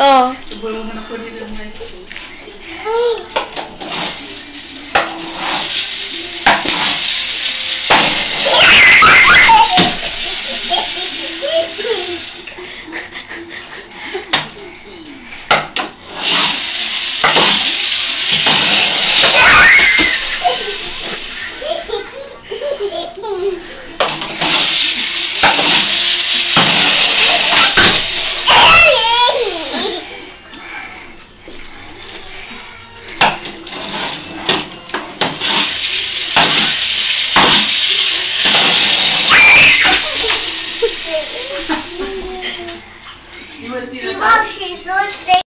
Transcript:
Oo. Subulong na ako dito ng high school. You will see the Mom, she's so